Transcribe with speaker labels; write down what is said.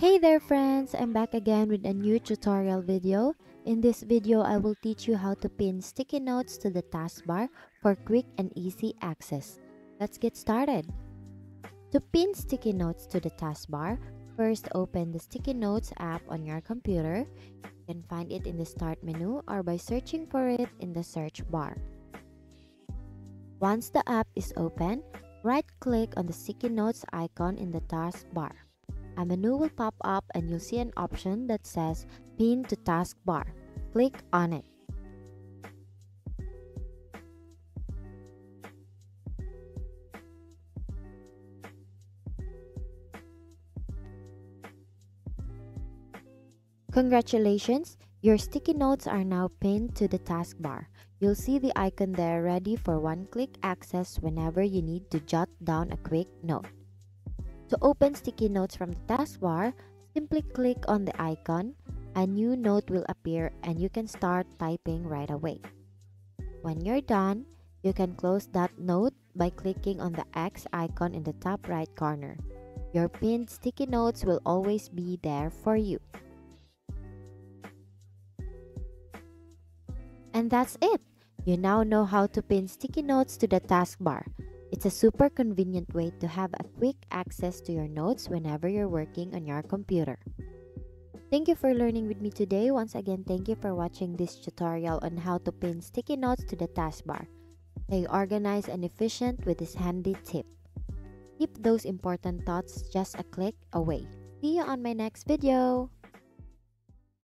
Speaker 1: Hey there friends, I'm back again with a new tutorial video. In this video, I will teach you how to pin sticky notes to the taskbar for quick and easy access. Let's get started. To pin sticky notes to the taskbar, first open the sticky notes app on your computer. You can find it in the start menu or by searching for it in the search bar. Once the app is open, right-click on the sticky notes icon in the taskbar. A menu will pop up and you'll see an option that says Pin to Taskbar. Click on it. Congratulations! Your sticky notes are now pinned to the taskbar. You'll see the icon there ready for one-click access whenever you need to jot down a quick note. To open sticky notes from the taskbar, simply click on the icon. A new note will appear and you can start typing right away. When you're done, you can close that note by clicking on the X icon in the top right corner. Your pinned sticky notes will always be there for you. And that's it! You now know how to pin sticky notes to the taskbar. It's a super convenient way to have a quick access to your notes whenever you're working on your computer. Thank you for learning with me today. Once again, thank you for watching this tutorial on how to pin sticky notes to the taskbar. Stay organized and efficient with this handy tip. Keep those important thoughts just a click away. See you on my next video.